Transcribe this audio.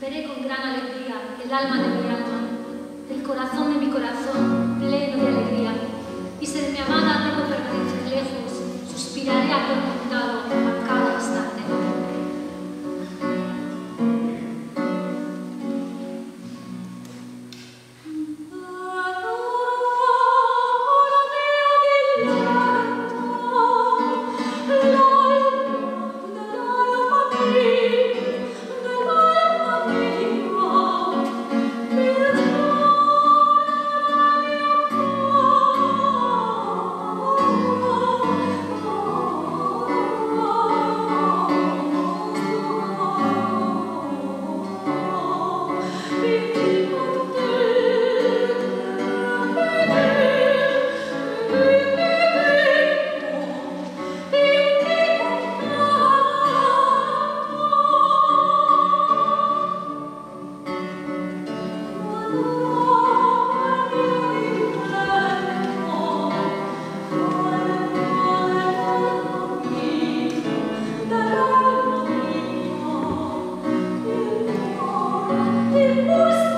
veré con gran alegría el alma de mi alma, el corazón de mi corazón pleno de alegría. Y de mi amada Música